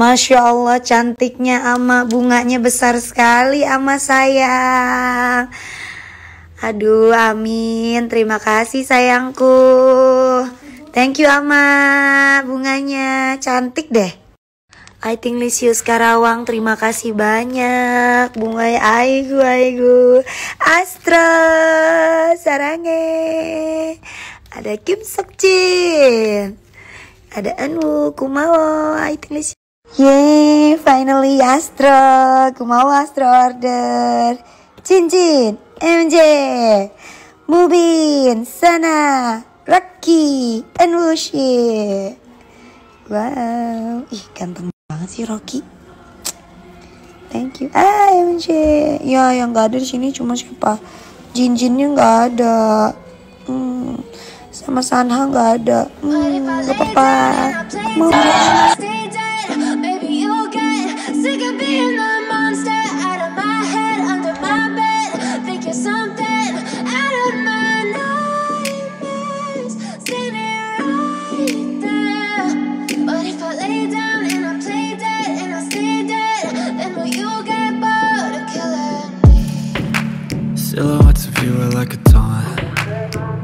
Masya Allah cantiknya ama bunganya besar sekali ama sayang. Aduh amin. Terima kasih sayangku. Thank you ama bunganya. Cantik deh. I think Lisius Karawang. Terima kasih banyak. Bunga aigu aigu. Astra sarange. Ada Kim Sok Jin ada Anu Kumawo I think Yeay, finally Astro. Kumawa Astro order. Cincin, MJ, Mubin, Sana, Rocky, and Wushi. Wow, ih ganteng banget sih Rocky. Thank you. Ah, MJ. Ya, yang gak ada di sini cuma siapa? Jin-jinnya nggak ada. Hmm, sama Sanha nggak ada. Hmm, gak apa-apa. Mau.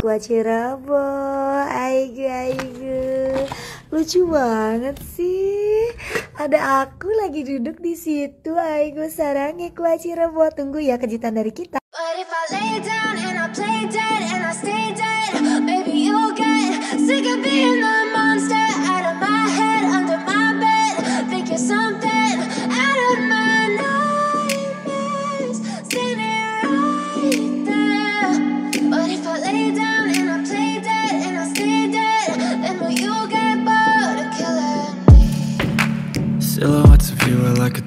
Gua Cirabo, aigu aigu Lucu banget sih. Ada aku lagi duduk di situ Aigu sarangnya Gua Cirabo. Tunggu ya kejutan dari kita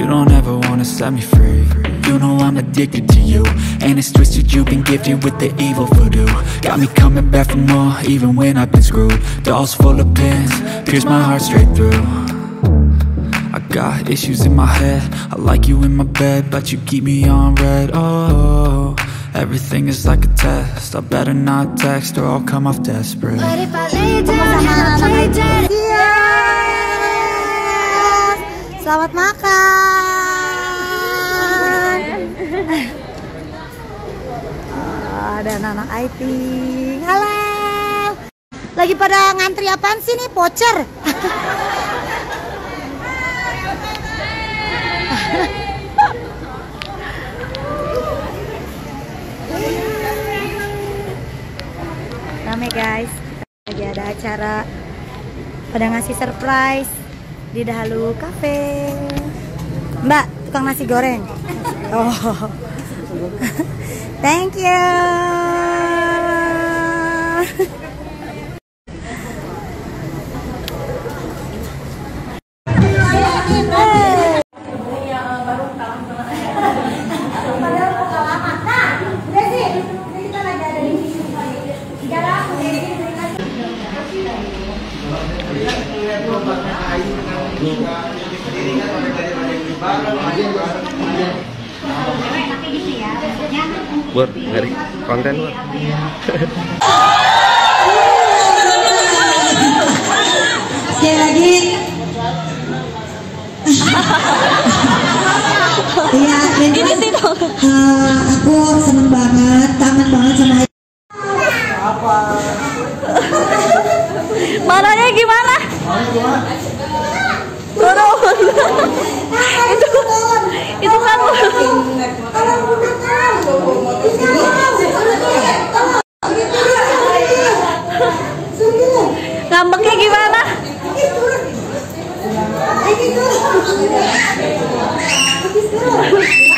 You don't ever wanna set me free. You know I'm addicted to you. And it's twisted you've been gifted with the evil voodoo. Got me coming back for more even when I've been screwed. Dolls full of pins, pierce my heart straight through. I got issues in my head. I like you in my bed But you keep me on red, oh Everything is like a test. I better not text or I'll come off desperate. But if I lay down and I play dead. Selamat makan. Oh, Ada anak-anak IT Halo. Lagi pada ngantri apaan sih nih? Pocer Rame guys. Lagi ada acara Pada ngasih surprise Di Dahalu Cafe. Mbak, tukang nasi goreng. Oh. Thank you Bur, ngeri konten bur. Sekali lagi. Iya, yang jelas, eh, aku seneng banget, kangen banget sama Mananya gimana? Turun. itu itu kan ngambeknya gimana? ngambek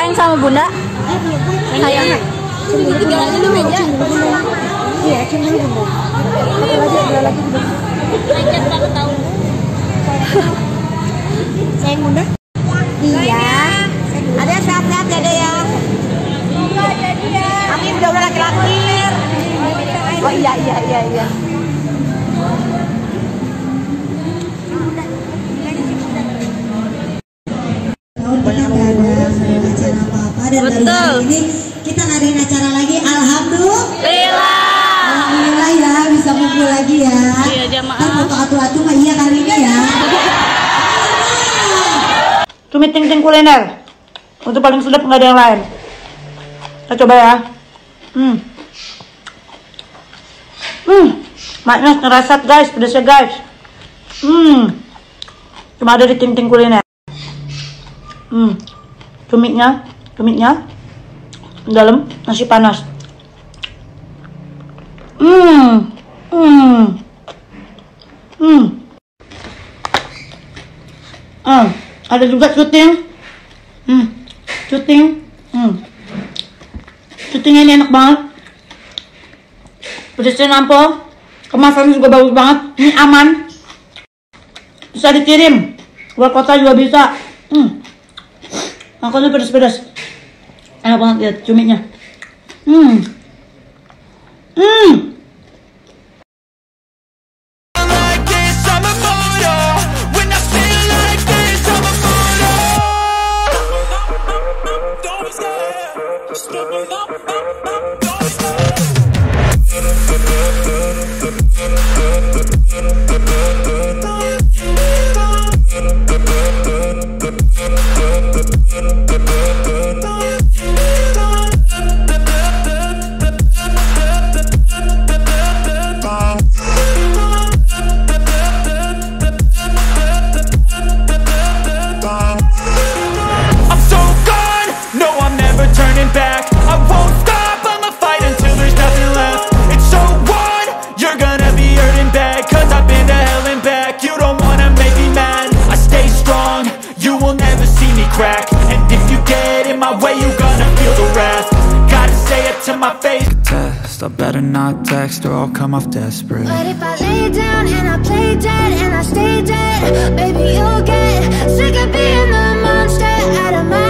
sayang sama bunda. Sayang. Meja. Iya, bunda. Satu lagi, dua lagi. Sayang bunda. Iya. Ada sehat-sehat ya, Dek ya. Kami udah udah laki-laki. Oh iya iya iya iya. Dan baru Betul. hari ini kita ngadain acara lagi. Alhamdulillah. Alhamdulillah ya bisa kumpul lagi ya. Iya, jamaah. Ntar foto atu-atu mah iya kali ini ya. Cumi ting ting kuliner. Untuk paling sedap nggak ada yang lain. Kita coba ya. Hmm. Hmm. Maknya ngerasat guys, pedasnya guys. Hmm. Cuma ada di ting ting kuliner. Hmm. Cuminya, cuminya dalam nasi panas. Hmm. Hmm. Hmm. Ah, ada juga syuting. Hmm, syuting. Hmm. Syutingnya ini enak banget. Pedasnya nampol. Kemasannya juga bagus banget. Ini aman. Bisa dikirim. Keluar kota juga bisa. Hmm. Makanya pedas-pedas. Enak banget lihat cuminya. Hmm. Hmm. like I better not text or I'll come off desperate. But if I lay down and I play dead and I stay dead, baby, you'll get sick of being the monster. Out of my